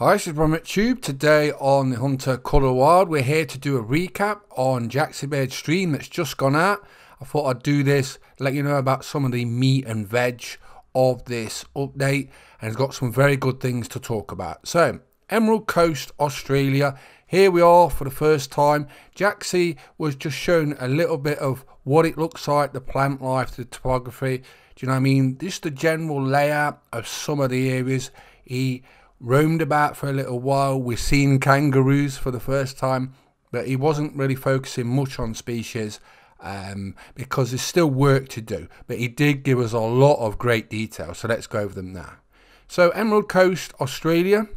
Hi, this is Ron McTube. Today on the Hunter Call of Wild, we're here to do a recap on Jaxie Beard's stream that's just gone out. I thought I'd do this, let you know about some of the meat and veg of this update, and it's got some very good things to talk about. So, Emerald Coast, Australia. Here we are for the first time. Jaxie was just shown a little bit of what it looks like, the plant life, the topography. Do you know what I mean? Just the general layout of some of the areas. He roamed about for a little while. We've seen kangaroos for the first time, but he wasn't really focusing much on species um, because there's still work to do. But he did give us a lot of great detail, so let's go over them now. So, Emerald Coast, Australia.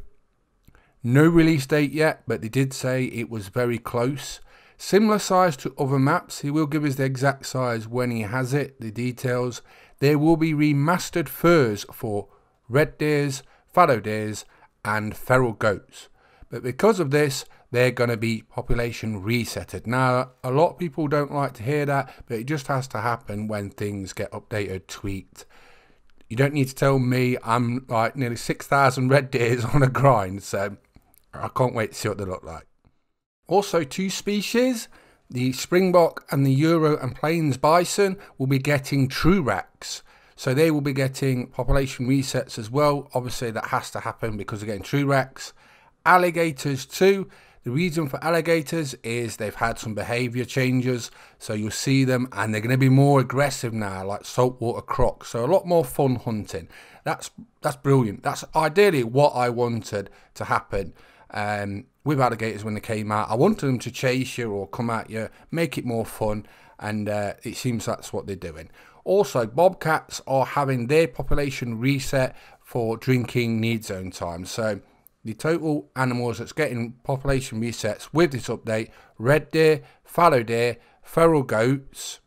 No release date yet, but they did say it was very close. Similar size to other maps. He will give us the exact size when he has it, the details. There will be remastered furs for red deers, fallow deers, and feral goats. But because of this, they're going to be population resetted. Now, a lot of people don't like to hear that, but it just has to happen when things get updated, tweaked. You don't need to tell me I'm like nearly 6,000 red deers on a grind, so I can't wait to see what they look like. Also, two species, the springbok and the Euro and Plains bison, will be getting true racks. So they will be getting population resets as well. Obviously, that has to happen because getting true racks. Alligators too. The reason for alligators is they've had some behavior changes. So you'll see them and they're going to be more aggressive now, like saltwater crocs. So a lot more fun hunting. That's that's brilliant. That's ideally what I wanted to happen um, with alligators when they came out. I wanted them to chase you or come at you, make it more fun. And uh, it seems that's what they're doing. Also, bobcats are having their population reset for drinking need zone time. So the total animals that's getting population resets with this update, red deer, fallow deer, feral goats,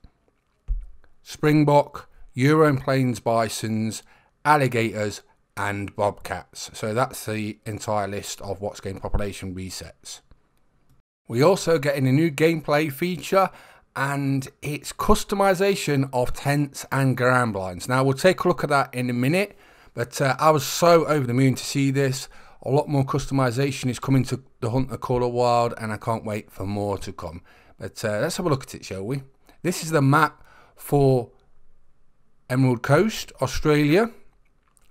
springbok, Euro Plains bisons, alligators and bobcats. So that's the entire list of what's getting population resets. We also getting a new gameplay feature and it's customization of tents and ground blinds. Now we'll take a look at that in a minute, but uh, I was so over the moon to see this. A lot more customization is coming to the Hunter Call of Wild, and I can't wait for more to come. But uh, let's have a look at it, shall we? This is the map for Emerald Coast, Australia.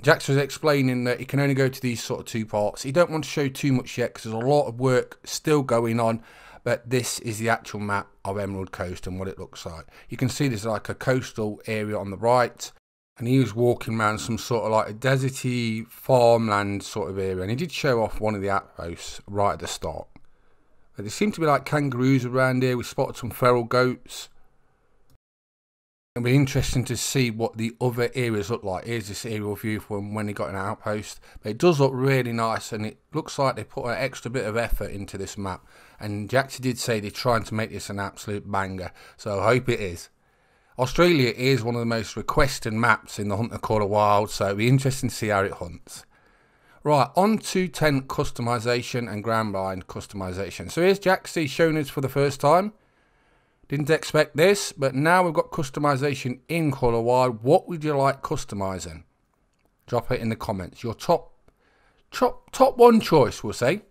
Jax was explaining that he can only go to these sort of two parts. He don't want to show too much yet because there's a lot of work still going on but this is the actual map of Emerald Coast and what it looks like. You can see there's like a coastal area on the right, and he was walking around some sort of like a deserty farmland sort of area, and he did show off one of the outposts right at the start. But there seem to be like kangaroos around here. We spotted some feral goats. It'll be interesting to see what the other areas look like. Here's this aerial view from when he got an outpost. But it does look really nice and it looks like they put an extra bit of effort into this map. And Jaxie did say they're trying to make this an absolute banger. So I hope it is. Australia is one of the most requested maps in the Hunter Call of Wild. So it'll be interesting to see how it hunts. Right, on to tent customization and ground blind customization. So here's Jaxie showing us for the first time. Didn't expect this, but now we've got customization in Call of Wild. What would you like customizing? Drop it in the comments. Your top, top, top one choice, we'll say.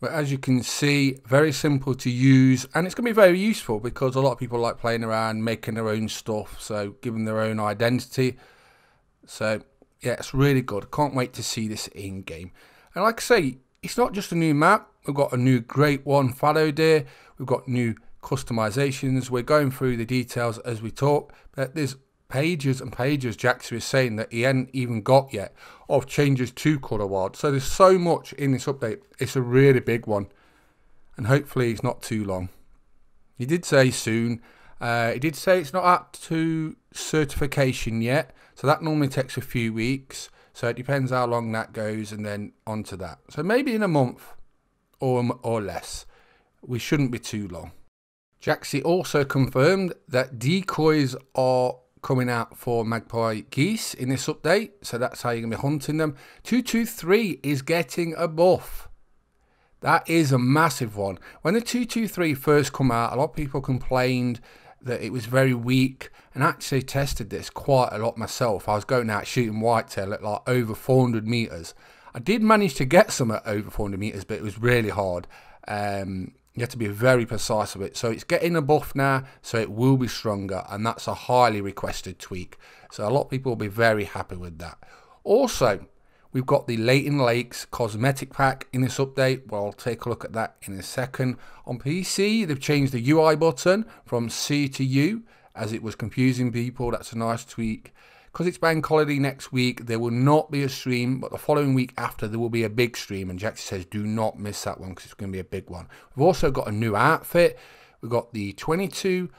But as you can see, very simple to use, and it's going to be very useful because a lot of people like playing around, making their own stuff, so giving their own identity. So yeah, it's really good. Can't wait to see this in game. And like I say, it's not just a new map. We've got a new Great One Fallow Deer. We've got new customizations. We're going through the details as we talk, but there's pages and pages Jaxie is saying that he hadn't even got yet of changes to Call of Wild. So there's so much in this update. It's a really big one. And hopefully it's not too long. He did say soon. Uh, he did say it's not up to certification yet. So that normally takes a few weeks. So it depends how long that goes and then on to that. So maybe in a month or, or less. We shouldn't be too long. Jaxie also confirmed that decoys are coming out for magpie geese in this update, so that's how you're going to be hunting them. 223 is getting a buff. That is a massive one. When the 223 first come out, a lot of people complained that it was very weak and I actually tested this quite a lot myself. I was going out shooting whitetail at like over 400 meters I did manage to get some at over 400 meters, but it was really hard. Um, you have to be very precise with it. So it's getting a buff now, so it will be stronger, and that's a highly requested tweak. So a lot of people will be very happy with that. Also, we've got the Layton Lakes cosmetic pack in this update. Well, I'll take a look at that in a second. On PC, they've changed the UI button from C to U, as it was confusing people. That's a nice tweak because it's bank holiday next week, there will not be a stream, but the following week after, there will be a big stream. And Jaxi says, do not miss that one because it's going to be a big one. We've also got a new outfit. We've got the 22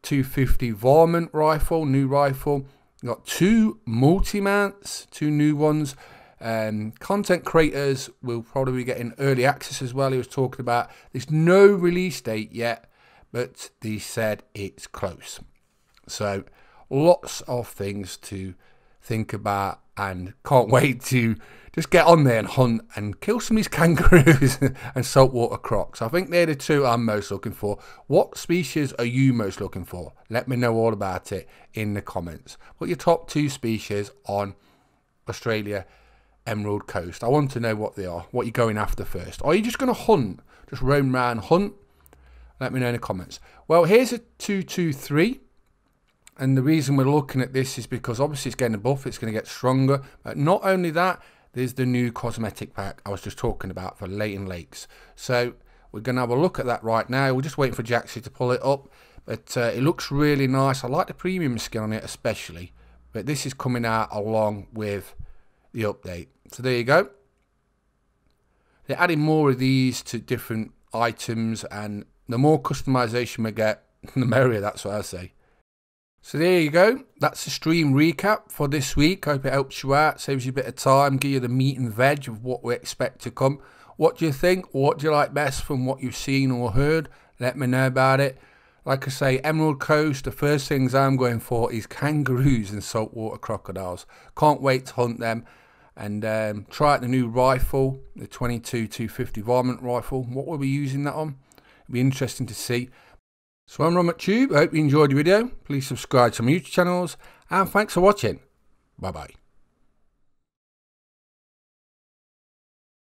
250 varmint rifle, new rifle. We've got two multi-mounts, two new ones. Um, content creators will probably be getting early access as well. He was talking about there's no release date yet, but they said it's close. So lots of things to think about and can't wait to just get on there and hunt and kill some of these kangaroos and saltwater crocs. I think they're the two I'm most looking for. What species are you most looking for? Let me know all about it in the comments. What your top two species on Australia Emerald Coast? I want to know what they are, what you're going after first. Are you just going to hunt? Just roam around, hunt? Let me know in the comments. Well, here's a 223 and the reason we're looking at this is because obviously it's getting a buff, it's going to get stronger. But not only that, there's the new cosmetic pack I was just talking about for Layton Lakes. So we're going to have a look at that right now. We're just waiting for Jaxie to pull it up. But uh, it looks really nice. I like the premium skin on it especially. But this is coming out along with the update. So there you go. They're adding more of these to different items and the more customization we get, the merrier, that's what I say. So there you go. That's the stream recap for this week. Hope it helps you out, saves you a bit of time, give you the meat and veg of what we expect to come. What do you think? What do you like best from what you've seen or heard? Let me know about it. Like I say, Emerald Coast, the first things I'm going for is kangaroos and saltwater crocodiles. Can't wait to hunt them and um, try out the new rifle, the 22 250 varmint rifle. What will we be using that on? It'll be interesting to see. So I'm Ron McTube. I hope you enjoyed the video. Please subscribe to my YouTube channels and thanks for watching. Bye bye.